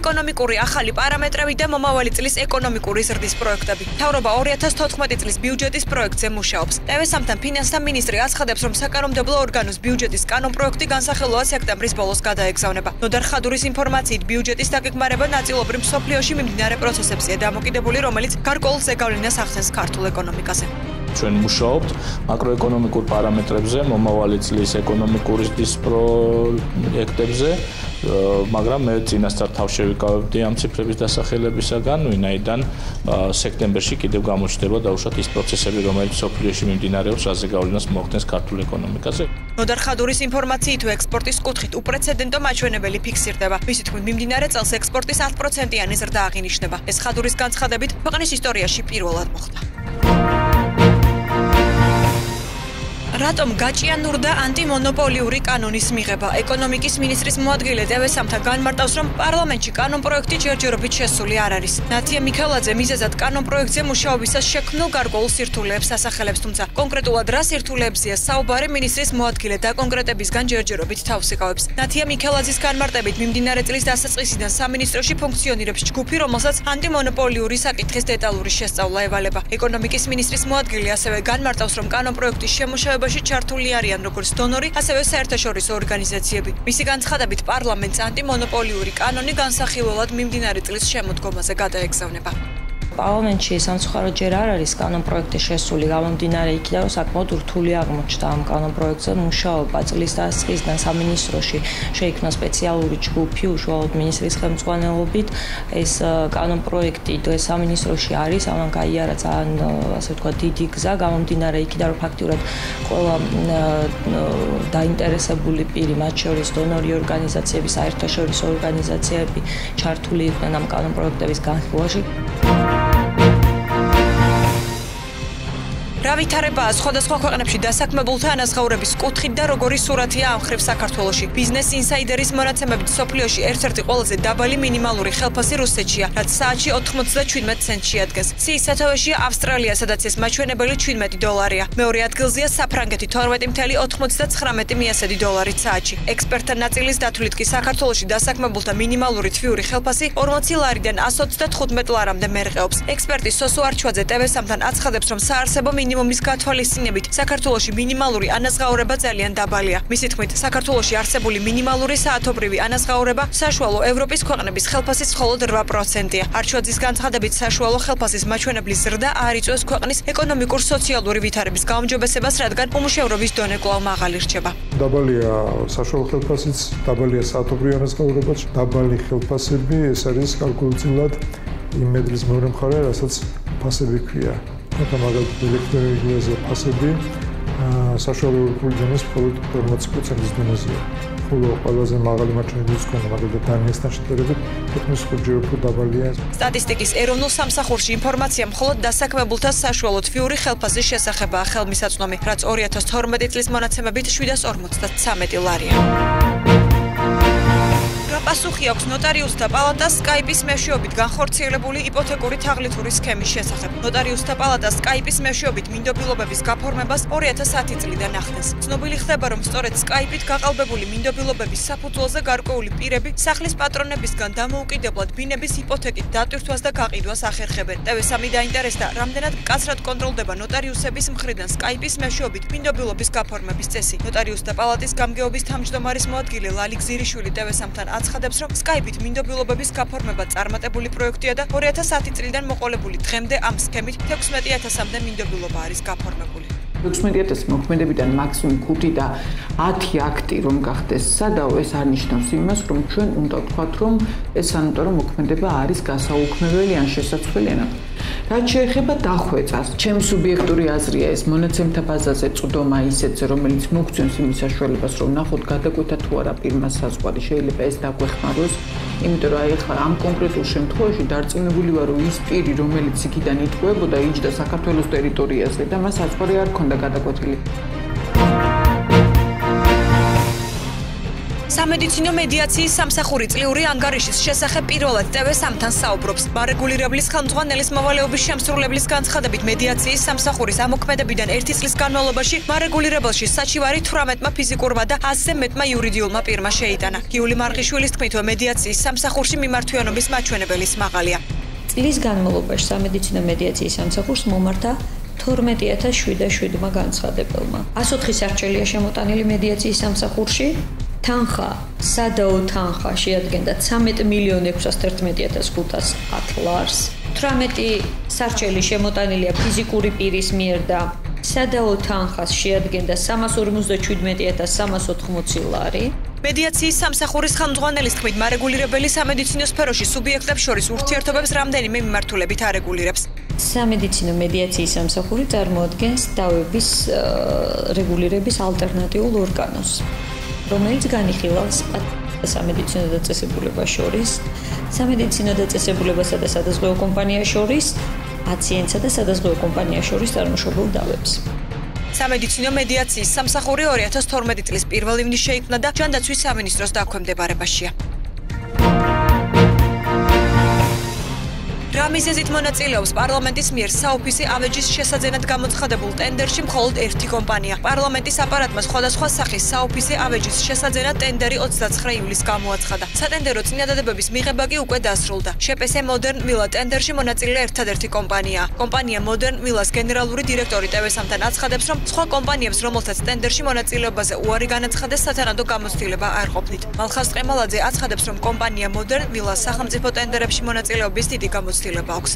მაკროეკონომიკური ახალი პარამეტრები და მომავალი წლის ეკონომიკური ზრდის პროექტები. თავრობა 2014 წლის ბიუჯეტის პროექტზე მუშაობს. TV3-თან ფინანსთა მინისტრი აცხადებს, რომ საკანონმდებლო ორგანოს ბიუჯეტის კანონპროექტი განსახილოა სექტემბრის ბოლოს გადაეგზავნება. ნოდარ ხადურის ინფორმაციით, ბიუჯეტის დაგეგმარება ნაწილობრივ სოფლიოში მიმდინარე პროცესებზეა დამოკიდებული, რომელიც გარკვეულ ზეგავლენას ახდენს ქართულ ეკონომიკაზე. ჩვენ მუშაობთ მაკროეკონომიკურ პარამეტრებზე, მომავალი წლის ეკონომიკური ზრდის პროექტებზე, მაგრამ მე წინასწარ თავ შევიკავებდი ამ ციფრების დასახელებისაგან, ვინაიდან სექტემბერში კიდევ გამოჩნდება დაუშვათ ის პროცესები, რომელიც სოფლიოში მიმდინარეობს, რაზე გავლენას მოახდენს ქართულ ეკონომიკაზე. ნოდარ ხადურის ინფორმაციით, ექსპორტის კუთხით უპრეცედენტო მაჩვენებელი ფიქსირდება. მისი თქმით, მიმდინარე წელს ექსპორტის 10%-იანი ზრდა აღინიშნება. ეს ხადურის განცხადებით ქვეყნის ისტორიაში პირველად მოხდა. რატომ გაჭიანურდა ანტიმონოპოლიური კანონის მიღება? ეკონომიკის მინისტრის მოადგილე დევესამთან განმარტავს, რომ პარლამენტში კანონპროექტი ჯერჯერობით შესული არ არის. ნათია მიქელაძე მიზეზად კანონპროექტზე მუშაობისას შექმნილ გარკვეულ სირთულეებს ასახელებს, თუმცა კონკრეტულად რა სირთულეებზეა საუბარი მინისტრის მოადგილე და კონკრეტებისგან ჯერჯერობით თავს იკავებს. ნათია მიქელაძის განმარტებით მიმდინარე წლის დასაწყისიდან სამინისტროში ფუნქციონირებს ჯგუფი, რომელსაც ანტიმონოპოლიური საკითხის დეტალური შესწავლა ევალება. ეკონომიკის მინისტრის მოადგილე ასევე განმარტავს, რომ კანონპროექტის შემუშავება შემთხვევაში ჩართული არიან როგორც დონორი, ასევე საერთაშორისო ორგანიზაციები. მისი განცხადებით, პარლამენტს ანტიმონოპოლიური კანონი განსახილველად მიმდინარე წლის შემოდგომაზე გადაეგზავნება. პარლამენტში სამწუხაროდ ჯერ არ არის კანონპროექტი შესული, გამომდინარე იქიდან, რომ საკმაოდ რთული აღმოჩნდა ამ კანონპროექტზე მუშაობა. წლის დასაწყისიდან სამინისტროში შეიქმნა სპეციალური ჯგუფი უშუალოდ მინისტრის ხელმძღვანელობით. ეს კანონპროექტი დღეს სამინისტროში არის, ამან გაიარა ძალიან, ასე ვთქვათ, დიდი გზა, გამომდინარე იქიდან, რომ ფაქტიურად ყველა დაინტერესებული პირი, მათ შორის დონორი ორგანიზაციები, საერთაშორისო ორგანიზაციები ჩართული იყვნენ ამ კანონპროექტების განხილვაში. რა ვითარებაა სხვადასხვა ქვეყნებში დასაქმებულთა ანაზღაურების კუთხით და როგორი სურათია ამ ხრივ საქართველოში. ბიზნეს ინსაიდერის მონაცემებით სოფლიოში ერთ-ერთი ყველაზე დაბალი მინიმალური ხელფასი რუსეთშია, რაც საათში 97 ცენტში ადგეს. ციის სათავეშია ავსტრალია, სადაც ეს მაჩვენებელი 17 დოლარია. მეორე ადგილზეა საფრანგეთი 12.99 მიასადი დოლარი საათში. ექსპერტთა ნაწილის დათვლით კი საქართველოში დასაქმებულთა მინიმალური თვიური ხელფასი 40 ლარიდან 135 ლარამდე მერყეობს. ექსპერტი სოსო არჩვაძე TV3-თან აცხადებს, რომ საარსებო მინიმალური მინიმუმის გათვალისწინებით საქართველოში მინიმალური ანაზღაურება ძალიან დაბალია. მისი თქმით, საქართველოში არსებული მინიმალური საათობრივი ანაზღაურება საშუალო ევროპის ქვეყნების ხელფასის მხოლოდ 8%-ია. არჩვაძის განცხადებით, საშუალო ხელფასის მაჩვენებლის ზრდა არ იწვევს ქვეყნის ეკონომიკურ-სოციალური ვითარების გაუმჯობესებას, რადგან უმუშევრობის დონე კვლავ მაღალი რჩება. დაბალია საშუალო ხელფასიც, დაბალია საათობრივი ანაზღაურებაც, დაბალი ხელფასები, ეს არის კალკულაციულად იმ მედლის მეორე მხარე, რასაც ფასები ქვია. და მაგალითად ელექტროენერგიაზე ფასები საშუალო ფულჯენის მხოლოდ 40%-ის დონეზეა. ხოლო ყველაზე მაღალი მაჩვენებლის კონა მაგალითად დანიასთან შედარებით თითქმის ხუთჯერ უფრო დაბალია. სტატისტიკის ეროვნულ სამსახურში ინფორმაცია მხოლოდ დასაქმებულთა საშუალო თვიური ხელფასის შესახებაა ხელმისაწვდომი, რაც 2012 წლის მონაცემებით 753 ლარია. პასუხი აქვს ნოტარიუსთა პალატას Skype-ის მეშვეობით განხორციელებული იპოთეკური თაღლითური სქემის შესახებ. ნოტარიუსთა პალატას Skype-ის მეშვეობით მინდობილობების გაფორმებას 2010 წლიდან ახდენს. ცნობილი ხდება, რომ სწორედ Skype-ით გაყალბებული მინდობილობების საფუძველზე გარკვეული პირები სახლის პატრონებისგან დამოუკიდებლად ბინების იპოთეკით დატვირთვას და გაყიდვას ახერხებენ. TV3 დაინტერესდა, რამდენად კაცრად კონტროლდება ნოტარიუსების მხრიდან Skype-ის მეშვეობით მინდობილობის გაფორმების წესი. ნოტარიუსთა პალატის გამგეობის თავმჯდომარის მოადგილე ლალი გზირიშვილი TV3-თან აცხადებს აცხადებს, რომ Skype-ით მინდობილობების გაფორმება წარმატებული პროექტია და 2010 წლიდან მოყოლებული დღემდე ამ სქემით 16000-მდე მინდობილობა არის გაფორმებული. 16000 მოქმედებიდან მაქსიმუმ 5 და 10 აქტი რომ გახდეს სადაო ეს არნიშნავს იმას რომ ჩვენ უნდა ვთქვათ რომ ეს სანატორო მოქმედება არის გასაუქმებელი ან შესაძლებელი ან რაც შეეხება დახვეწას. ჩემი სუბიექტური აზრია ეს. მონაცემთა ბაზაზე წვდომა ისეთზე რომელიც მოგცემს იმის საშუალებას რომ ნახოთ გადაკვეთა თუ არა პირმა საზღვარი. შეიძლება ეს დაგვეხმაროს იმიტომ რომ აი ხა ამ კონკრეტულ შემთხვევაში დარწმუნებული ვარ რომ ის პირი რომელიც იქიდან იტყვებოდა იჯდა საქართველოს ტერიტორიაზე და მას საზღვარი არ ქონდა გადაკვეთილი სამედიცინო მედიაციის სამსახური წლიური ანგარიშის შესახებ პირველად TV3-თან საუბრობს. მარეგულირებლის ხელმძღვანელის მოვალეობის შემსრულებლის განცხადებით მედიაციის სამსახურის ამოქმედებიდან 1 წლის განმავლობაში მარეგულირებელში საჩივარი 18-მა ფიზიკურმა და 100-ზე მეტმა იურიდიულმა პირმა შეიტანა. გიული მარღიშვილის თქმით, მედიაციის სამსახურში მიმართვიანობის მაჩვენებელის მაღალია. წლის განმავლობაში სამედიცინო მედიაციის სამსახურს მომართა 12707-მა განცხადებელმა. 104 სარჩელია შემოტანილი მედიაციის სამსახურში, თანხა, სადაო თანხა შეადგენდა 13 მილიონი 611510 ლარს. 18 სარჩელი შემოტანილია ფიზიკური პირის მიერ და სადაო თანხას შეადგენდა 357380 ლარი. მედიაციის სამსახურის ხელმძღვანელის თქმით, მარეგულირებელი სამედიცინო სფეროში სუბიექტებს შორის ურთიერთობებს რამდენიმე მიმართულებით არეგულირებს. სამედიცინო მედიაციის სამსახური წარმოადგენს დავების რეგულირების ალტერნატიულ ორგანოს. რომელიც განიხილავს სამედიცინო დაწესებულებას შორის, სამედიცინო დაწესებულებასა და სადაზღვევო კომპანიას შორის, პაციენტსა და სადაზღვევო კომპანიას შორის წარმოშობილ დავებს. სამედიცინო მედიაციის სამსახური 2012 წლის 1 ივნისში შეიქმნა და ჯანდაცვის სამინისტროს დაქვემდებარებაშია. რამიზეზით მონაწილეობს პარლამენტის მიერ საოფისი ავეჯის შესაძენად გამოცხადებულ ტენდერში მხოლოდ ერთი კომპანია. პარლამენტის აპარატმა სხვადასხვა სახის საოფისი ავეჯის შესაძენად ტენდერი 29 ივლისს გამოაცხადა. სატენდერო წინადადებების მიღება კი უკვე დასრულდა. შეპეს მოდერნ ვილა ტენდერში მონაწილე ერთადერთი კომპანია. კომპანია მოდერნ ვილას გენერალური დირექტორი TV3-თან აცხადებს, რომ სხვა კომპანიებს, რომელთაც ტენდერში მონაწილეობაზე უარი განაცხადეს, სათანადო გამოცდილება არ ყოფნით. მალხას ყემალაძე აცხადებს, რომ კომპანია მოდერნ ვილას სახელმწიფო ტენდერებში მონაწილეობის დიდი გამოცდილება მონაწილეობა აქვს.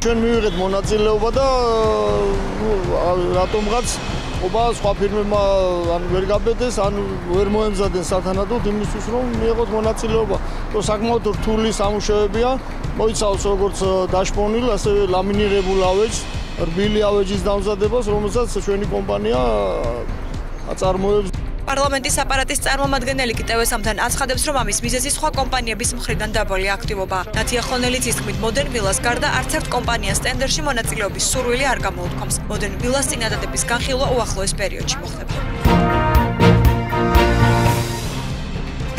ჩვენ მივიღეთ მონაწილეობა და რატომღაც ობა სხვა ფირმებმა ან ვერ გაბედეს, ან ვერ მოემზადნენ სათანადოდ იმისთვის, რომ მიიღოთ მონაწილეობა. то საკმაოდ რთული სამუშაოებია, მოიცავს როგორც დაშპონილ, ასევე ლამინირებულ ავეჯს, რბილი ავეჯის დამზადებას, რომელსაც ჩვენი კომპანია აწარმოებს. პარლამენტის აპარატის წარმომადგენელი კი TV3-თან აცხადებს, რომ ამის მიზეზი სხვა კომპანიების მხრიდან დაბალი აქტივობაა. ნათია ხონელიძის თქმით, მოდერნ ვილას გარდა არც ერთ კომპანიას ტენდერში მონაწილეობის სურვილი არ გამოუთქვამს. მოდერნ ვილას წინადადების განხილვა უახლოეს პერიოდში მოხდება.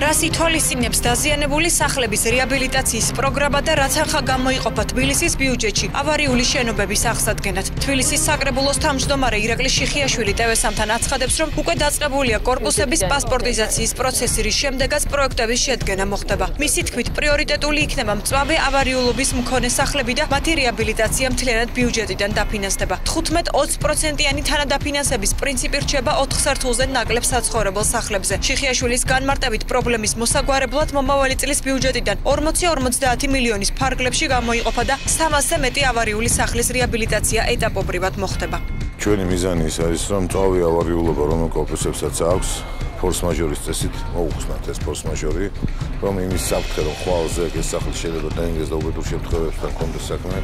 რას ითვალისწინებს დაზიანებული სახლების რეაბილიტაციის პროგრამა და რაც ახლა გამოიყოფა თბილისის ბიუჯეტში ავარიული შენობების აღსადგენად. თბილისის საკრებულოს თავმჯდომარე ირაკლი შიხიაშვილი ტევესამთან აცხადებს, რომ უკვე დაწყებულია კორპუსების პასპორტიზაციის პროცესი, რის შემდეგაც პროექტების შედგენა მოხდება. მისი თქმით, პრიორიტეტული იქნება მწვავე ავარიულობის მქონე სახლები და მათი რეაბილიტაცია მთლიანად ბიუჯეტიდან დაფინანსდება. 15-20%-იანი თანადაფინანსების პრინციპი რჩება 4 სართულზე ნაკლებ საცხოვრებელ სახლებზე. შიხიაშვილის განმარტებით პრობლემა პრობლემის მოსაგვარებლად მომავალი წლის ბიუჯეტიდან 40-50 მილიონის ფარგლებში გამოიყოფა და 300-ზე მეტი ავარიული სახლის რეაბილიტაცია ეტაპობრივად მოხდება. ჩვენი მიზანი ის არის, რომ წავი ავარიულობა რომელ კორპუსებსაც აქვს ფორს მაჟორის წესით მოუხსნათ ეს ფორს მაჟორი, რომ იმის საფრთხე რომ ხვალზე ეს სახლი შეიძლება დაინგეს და უბედურ შემთხვევებში კონდეს საქმე,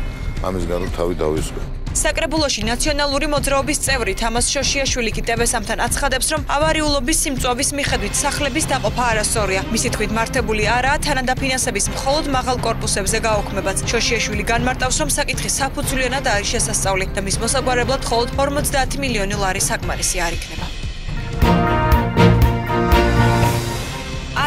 ამის გამო თავი დავისვე. საკრებულოში ნაციონალური მოძრაობის წევრი თამაზ შოშიაშვილი კი ტებესამთან აცხადებს, რომ ავარიულობის სიმწვავის მიხედვით სახლების დაყოფა არასწორია. მისი თქმით, მართებული არაა თანადაფინანსების მხოლოდ მაღალ კორპუსებზე გაოქმებაც. შოშიაშვილი განმარტავს, რომ საკითხი საფუძვლიანად არის შესასწავლი და მის მოსაგვარებლად მხოლოდ 50 მილიონი ლარი საკმარისი არ იქნება.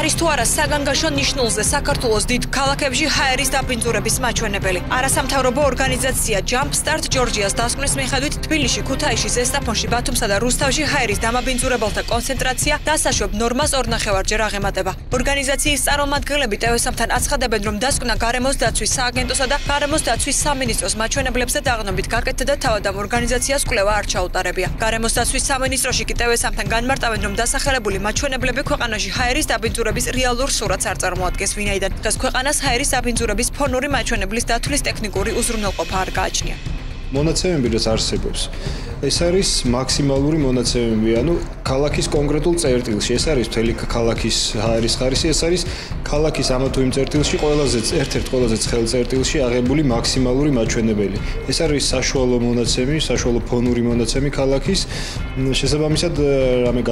არის თუ არა საგანგაშო ნიშნულზე საქართველოს დიდ ქალაქებში ჰაერის დაბინძურების მაჩვენებელი. არასამთავრობო ორგანიზაცია Jump Start Georgia-ს დასკვნის მიხედვით თბილისში, ქუთაისში, ზესტაფონში, ბათუმსა და რუსთავში ჰაერის დამაბინძურებელთა კონცენტრაცია დასაშვებ ნორმას ორნახევარჯერ აღემატება. ორგანიზაციის წარმომადგენლები TV3-თან აცხადებენ, რომ დასკვნა გარემოს დაცვის სააგენტოსა და გარემოს დაცვის სამინისტროს მაჩვენებლებზე დაღნობით გაკეთდა და თავად ამ ორგანიზაციას კვლევა არ ჩაუტარებია. გარემოს დაცვის სამინისტროში კი TV3-თან განმარტავენ, რომ დასახელებული მაჩვენებლები ქვეყანაში ჰაერის დაბინძურების დაბინძურების რეალურ სურათს არ წარმოადგენს, ვინაიდან დღეს ქვეყანას ჰაერის დაბინძურების ფონური მაჩვენებლის დათვლის ტექნიკური უზრუნველყოფა არ გააჩნია. მონაცემები რაც არსებობს. ეს არის მაქსიმალური მონაცემები ანუ ქალაქის კონკრეტულ წერტილში. ეს არის მთელი ქალაქის ჰაერის ხარისი ეს არის ქალაქის ამა თუ იმ წერტილში ყველაზე ერთ-ერთ ყველაზე ცხელ წერტილში აღებული მაქსიმალური მაჩვენებელი. ეს არის საშუალო მონაცემი საშუალო ფონური მონაცემი ქალაქის. შესაბამისად რამე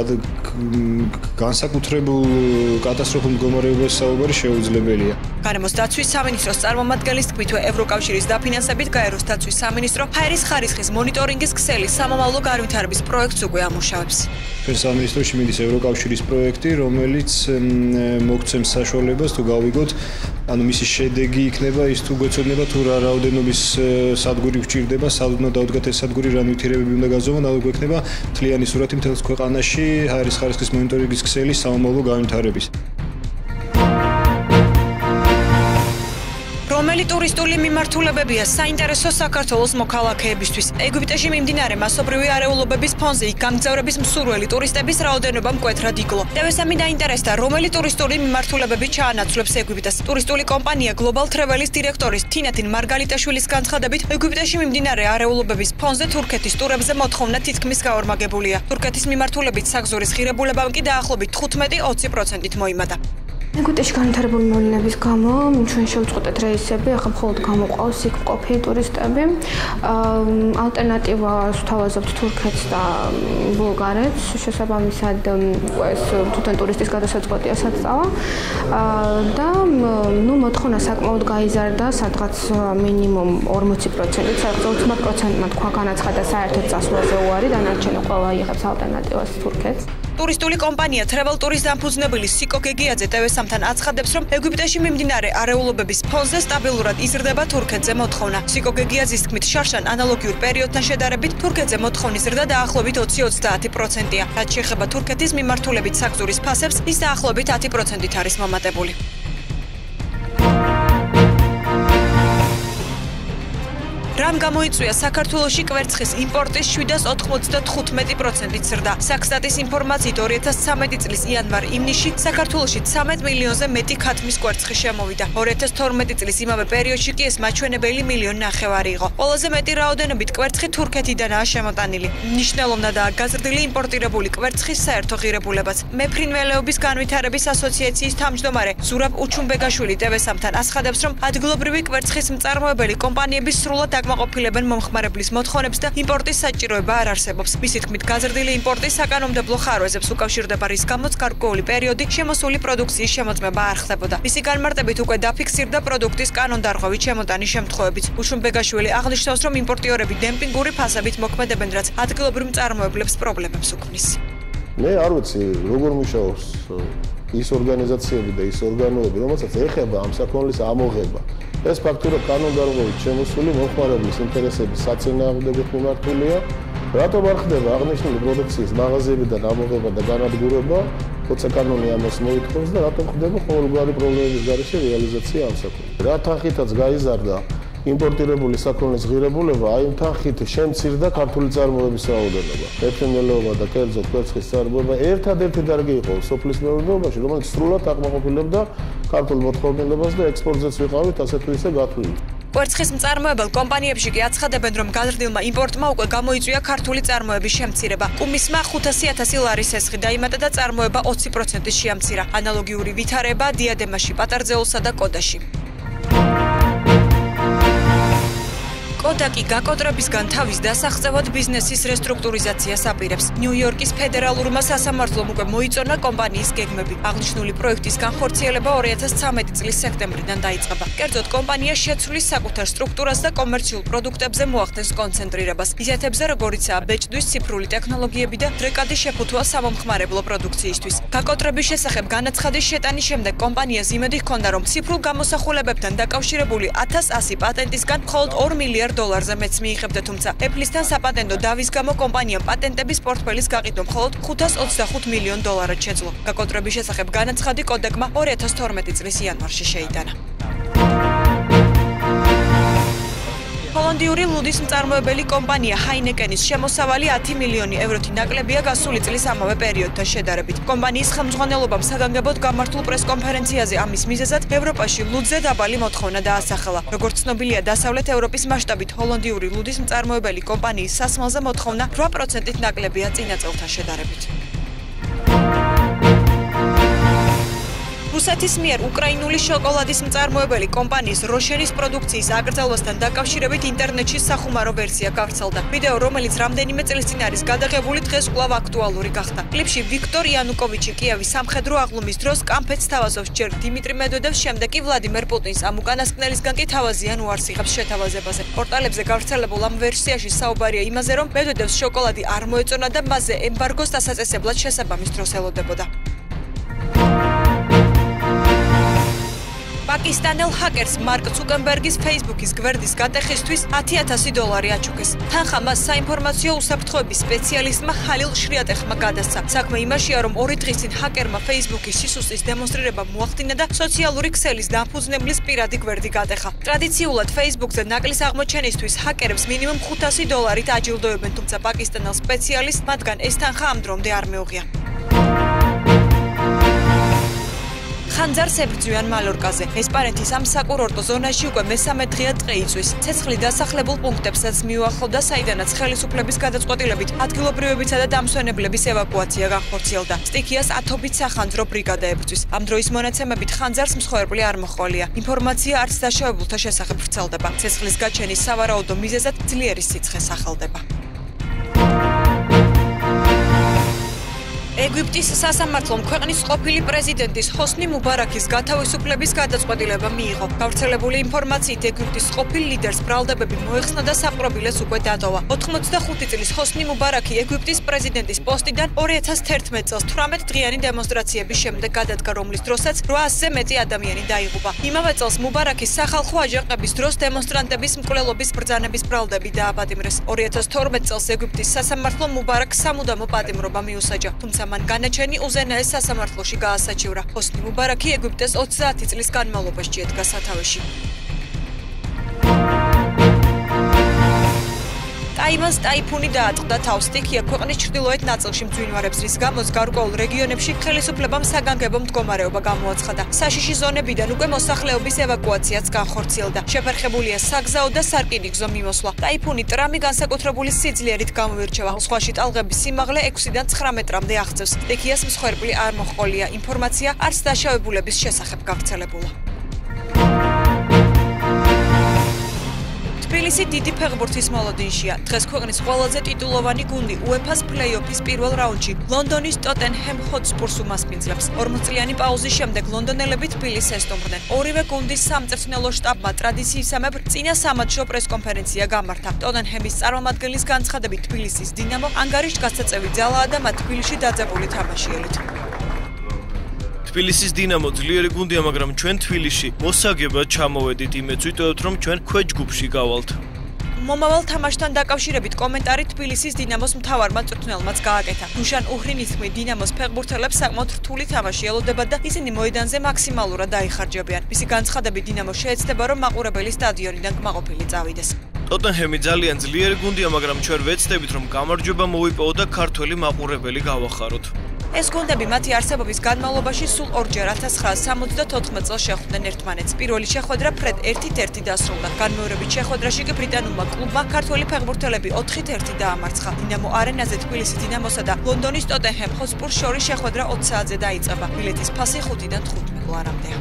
განსაკუთრებულ კატასტროფულ მდგომარეობაში საუბარი შეუძლებელია. გარემოს დაცვის სამინისტროს წარმომადგენლის თქმით, ევროკავშირის დაფინანსებით გაეროს დაცვის სამინისტრო ჰაერის ხარისხის მონიტორინგის ქსელი სამომავლო განვითარების პროექტს უკვე ამუშავებს. ჩვენ სამინისტროში მიდის ევროკავშირის პროექტი, რომელიც მოგცემს საშუალებას თუ გავიგოთ ანუ მისი შედეგი იქნება ის თუ გვეცოდნება თუ რა რაოდენობის სადგური გვჭირდება, სად უნდა დაუდგათ ეს სადგური, რა ნივთიერებები უნდა გაზომონ, ანუ გვექნება თლიანი სურათი მთელს ქვეყანაში ჰაერის ხარისხის მონიტორინგის ქსელი სამომავლო განვითარების. რომელი ტურისტული მიმართულებებია საინტერესო საქართველოს მოქალაქეებისთვის? ეგვიპტეში მიმდინარე მასობრივი არეულობების ფონზე იქ გამგზავრების მსურველი ტურისტების რაოდენობა მკვეთრად იკლო. TV3 დაინტერესდა, რომელი ტურისტული მიმართულებები ჩაანაცვლებს ეგვიპტეს. ტურისტული კომპანია Global Travel-ის დირექტორის თინათინ მარგალიტაშვილის განცხადებით, ეგვიპტეში მიმდინარე არეულობების ფონზე თურქეთის ტურებზე მოთხოვნა თითქმის გაორმაგებულია. თურქეთის მიმართულებით საგზურის ღირებულებამ კი დაახლოებით 15-20%-ით მოიმატა. ეგვიპტეში განვითარებული მოვლენების გამო ჩვენ შევწყვეტეთ რეისები, ახლა მხოლოდ გამოყავს იქ მყოფი ტურისტები. ალტერნატივა სთავაზობთ თურქეთს და ბულგარეთს, შესაბამისად ეს თვითონ ტურისტის გადასაწყვეტია საწავა. და ნუ მოთხოვნა საკმაოდ გაიზარდა, სადღაც მინიმუმ 40%-ით, სადღაც 80%-მა თქვა განაცხადა საერთოდ წასვლაზე უარი, დანარჩენი ყველა იღებს ალტერნატივას თურქეთს. ტურისტული კომპანია Travel Tourist დამფუძნებელი სიკო გეგიაძე TV3-თან აცხადებს, რომ ეგვიპტეში მიმდინარე არეულობების ფონზე სტაბილურად იზრდება თურქეთზე მოთხოვნა. სიკო გეგიაძის თქმით, შარშან ანალოგიურ პერიოდთან შედარებით თურქეთზე მოთხოვნის ზრდა დაახლოებით 20-30%-ია. რაც შეეხება თურქეთის მიმართულებით საგზურის ფასებს, ის დაახლოებით 10%-ით არის მომატებული. რამ გამოიწვია საქართველოსი კვერცხის იმპორტის 7.95%-ით ზრდა. საქსტატის ინფორმაციით 2013 წლის იანვარ-ივნისში საქართველოსი 13 მილიონზე მეტი ქათმის კვერცხი შემოვიდა. 2012 წლის იმავე პერიოდში კი ეს მაჩვენებელი მილიონი ნახევარი იყო. ყველაზე მეტი რაოდენობით კვერცხი თურქეთიდანაა შემოტანილი. მნიშვნელოვნადაა გაზრდილი იმპორტირებული კვერცხის საერთო ღირებულებაც. მეფრინველეობის განვითარების ასოციაციის თავმჯდომარე ზურაბ უჩუმბეგაშვილი TV3-თან აცხადებს, რომ ადგილობრივი კვერცხის მწარმოებელი კომპანიები სრულად აკმაყოფილებენ მომხმარებლის მოთხოვნებს და იმპორტის საჭიროება არ არსებობს. მისი თქმით, გაზრდილი იმპორტი საკანონმდებლო ხარვეზებს უკავშირდება, რის გამოც გარკვეული პერიოდი შემოსული პროდუქციის შემოწმება არ ხდებოდა. მისი განმარტებით უკვე დაფიქსირდა პროდუქტის კანონდარღვევით შემოტანის შემთხვევებით. უშუმბეგაშვილი აღნიშნავს, რომ იმპორტიორები დემპინგური ფასებით მოქმედებენ, რაც ადგილობრივ მწარმოებლებს პრობლემებს უქმნის. მე არ ვიცი, როგორ მუშაობს ის ორგანიზაციები და ის ორგანოები, რომელსაც ეხება ამ საკონლის ამოღება. ეს ფაქტურა კანონდარღვევით შემოსული მომხმარებლის ინტერესების საწინააღმდეგოდ მიმართულია. რატომ არ ხდება აღნიშნული პროდუქციის მაღაზიებიდან ამოღება და განადგურება? როცა კანონი ამას მოითხოვს და რატომ ხდება ყოველგვარი პრობლემების გარეშე რეალიზაცია ამ საკონს? რა თანხითაც გაიზარდა იმპორტირებული საქონლის ღირებულება, აი თანხით შემცირდა ქართული წარმოების რაოდენობა. ეფემელობა და კერძო კვერცხის წარმოება ერთადერთი დარგი იყო სოფლის მეურნეობაში, რომელიც სრულად აკმაყოფილებდა ქართულ მოთხოვნილებას და ექსპორტზეც ვიყავით ასე თუ ისე გათვლილი. კვერცხის მწარმოებელ კომპანიებში კი აცხადებენ, რომ გაზრდილმა იმპორტმა უკვე გამოიწვია ქართული წარმოების შემცირება. კუმისმა 500.000 ლარის ესხი დაიმატა და წარმოება 20%-ით შეამცირა. ანალოგიური ვითარება დიადემაში, პატარძეულსა და კოდაში. კოდაკი გაკოტრებისგან თავის დასახწევად ბიზნესის რესტრუქტურიზაციას აპირებს. ნიუ-იორკის ფედერალურმა სასამართლომ უკვე მოიწონა კომპანიის გეგმები. აღნიშნული პროექტის განხორციელება 2013 წლის სექტემბრიდან დაიწყება. კერძოდ, კომპანია შეცვლის საკუთარ სტრუქტურას და კომერციულ პროდუქტებზე მოახდენს კონცენტრირებას. ისეთებზე, როგორიცაა ბეჭდვის ციფრული ტექნოლოგიები და დრეკადი შეფუთვა სამომხმარებლო პროდუქციისთვის. გაკოტრების შესახებ განაცხადის შეტანის შემდეგ კომპანიას იმედი ჰქონდა, რომ ციფრულ გამოსახულებებთან დაკავშირებული 1100 პატენტისგან მხოლოდ 2 მილიარდ დოლარზე მეც მიიღებდა, თუმცა Apple-ისთან საპატენტო დავის გამო კომპანიამ პატენტების პორტფელის გაყიდვა მხოლოდ 525 მილიონ დოლარად შეძლო. გაკოტრების შესახებ განაცხადი კოდეკმა 2012 წლის იანვარში შეიტანა. ჰოლანდიური ლუდის მწარმოებელი კომპანია Heineken-ის შემოსავალი 10 მილიონი ევროთი ნაკლებია გასული წლის ამავე პერიოდთან შედარებით. კომპანიის ხელმძღვანელობამ საგანგებოდ გამართულ პრესკონფერენციაზე ამის მიზეზად ევროპაში ლუდზე დაბალი მოთხოვნა დაასახელა. როგორც ცნობილია, დასავლეთ ევროპის მასშტაბით ჰოლანდიური ლუდის მწარმოებელი კომპანიის სასმელზე მოთხოვნა 8%-ით ნაკლებია წინა წელთან შედარებით. რუსეთის მიერ უკრაინული შოკოლადის მწარმოებელი კომპანიის როშენის პროდუქციის აკრძალვასთან დაკავშირებით ინტერნეტში სახუმარო ვერსია გავრცელდა. ვიდეო, რომელიც რამდენიმე წლის წინ არის გადაღებული, დღეს კვლავ აქტუალური გახდა. კლიპში ვიქტორ იანუკოვიჩი კიევის სამხედრო აღლუმის დროს კამფეთს თავაზობს ჯერ დიმიტრი მედვედევს, შემდეგ კი ვლადიმერ პუტინს. ამ უკანასკნელისგან კი თავაზიან უარს იღებს შეთავაზებაზე. პორტალებზე გავრცელებულ ამ ვერსიაში საუბარია იმაზე, რომ მედვედევს შოკოლადი არ მოეწონა და მასზე ემბარგოს დასაწესებლად შესაბამის დროს ელოდებოდა. პაკისტანელ ჰაკერს მარკ ცუკენბერგის Facebook-ის გვერდის გატეხისთვის 10000 დოლარი აჩუქეს. თანხა მას საინფორმაციო უსაფრთხოების სპეციალისტმა ხალილ შრიატეხმა გადასცა. საქმე იმაშია, რომ ორი დღის წინ ჰაკერმა Facebook-ის სისუსტის დემონსტრირება მოახდინა და სოციალური ქსელის დამფუძნებლის პირადი გვერდი გატეხა. ტრადიციულად Facebook-ზე ნაკლის აღმოჩენისთვის ჰაკერებს მინიმუმ 500 დოლარით აჯილდოებენ, თუმცა პაკისტანელ სპეციალისტ მათგან ეს თანხა ამ დრომდე არ მეუღია. ხანძარს ებრძვიან მალორკაზე. ესპარენტის ამ საკურორტო ზონაში უკვე მესამე დღეა ტყე იწვის. ცეცხლი დასახლებულ პუნქტებსაც მიუახლოვდა, საიდანაც ხელისუფლების გადაწყვეტილებით ადგილობრივებისა და დამსვენებლების ევაკუაცია განხორციელდა. სტიქიას ათობით სახანძრო ბრიგადა ებრძვის. ამ დროის მონაცემებით ხანძარს მსხვერპლი არ მოხვალია. ინფორმაცია არც დაშავებულთა შესახებ ვრცელდება. ცეცხლის გაჩენის სავარაუდო მიზეზად ძლიერი სიცხე სახელდება. ეგვიპტის სასამართლომ ქვეყნის ყოფილი პრეზიდენტის ჰოსნი მუბარაქის გათავისუფლების გადაწყვეტილება მიიღო. გავრცელებული ინფორმაციით ეგვიპტის ყოფილ ლიდერს ბრალდებები მოეხსნა და საპრობილეს უკვე დატოვა. 85 წლის ჰოსნი მუბარაქი ეგვიპტის პრეზიდენტის პოსტიდან 2011 წელს 18 დღიანი დემონსტრაციების შემდეგ გადადგა, რომლის დროსაც 800-ზე მეტი ადამიანი დაიღუპა. იმავე წელს მუბარაქის სახალხო აჯანყების დროს დემონსტრანტების მკვლელობის ბრძანების ბრალდები დააპატიმრეს. 2012 წელს ეგვიპტის სასამართლომ მუბარაქს სამუდამო პატიმრობა მიუსაჯა, თუმცა მან განაჩენი უზენაეს სასამართლოში გაასაჩივრა. ჰოსნი მუბარაკი ეგვიპტეს 30 წლის განმავლობაში ედგა სათავეში. ტაივანს ტაიფუნი დაატყდა თავს სტიქია ქვეყნის ჩრდილოეთ ნაწილში მძვინვარებს რის გამოც გარკვეულ რეგიონებში ხელისუფლებამ საგანგებო მდგომარეობა გამოაცხადა. საშიში ზონებიდან უკვე მოსახლეობის ევაკუაციაც განხორციელდა. შეფერხებულია საგზაო და სარკინიგზო მიმოსვლა. ტაიფუნი ტრამი განსაკუთრებული სიძლიერით გამოირჩევა. სხვაში ტალღების სიმაღლე 6-დან 9 მეტრამდე აღწევს. სტიქიას მსხვერპლი არ მოჰყოლია. ინფორმაცია არც დაშავებულების შესახებ გავრცელებულა. თბილისი დიდი ფეხბურთის მოლოდინშია. დღეს ქვეყნის ყველაზე ტიტულოვანი გუნდი UEFA-ს პლეი-ოფის პირველ რაუნდში ლონდონის ტოტენჰემ ჰოტსპურს უმასპინძლებს. 40 წლიანი პაუზის შემდეგ ლონდონელები თბილისს ესტუმრნენ. ორივე გუნდის სამწვრთნელო შტაბმა ტრადიციისამებრ წინა სამათშო პრესკონფერენცია გამართა. ტოტენჰემის წარმომადგენლის განცხადებით თბილისის დინამო ანგარიშ გასაწევი ძალაა და მათ თბილისში დაძაბული თამაშიელით. თბილისის დინამო ძლიერი გუნდია, მაგრამ ჩვენ თბილისში მოსაგებად ჩამოვედით, იმეც ვიტოვებთ, რომ ჩვენ ქვეჯგუფში გავალთ. მომავალ თამაშთან დაკავშირებით კომენტარი თბილისის დინამოს მთავარმა წვრთნელმაც გააკეთა. დუშან უჰრინის თქმით, დინამოს ფეხბურთელებს საკმაოდ რთული თამაში ელოდებათ და ისინი მოედანზე მაქსიმალურად დაიხარჯებიან. მისი განცხადებით, დინამო შეეცდება, რომ მაყურებელი სტადიონიდან კმაყოფილი წავიდეს. ტოტენჰემი ძალიან ძლიერი გუნდია, მაგრამ ჩვენ ვეცდებით, რომ გამარჯვება მოვიპოვოთ და ქართველი მაყურებელი გავახაროთ. ეს გუნდები მათი არსებობის განმავლობაში სულ ორჯერ 1974 წელს შეხვდნენ ერთმანეთს. პირველი შეხვედრა ფრედ 1-1 დასრულდა. განმეორებით შეხვედრაში კი ბრიტანულმა კლუბმა ქართველი ფეხბურთელები 4-1 დაამარცხა. დინამო არენაზე თბილისის დინამოსა და ლონდონის ტოტენჰემ ჰოტსპურს შორის შეხვედრა 20 საათზე დაიწყება. ბილეთის ფასი 5-დან 15 დოლარამდეა.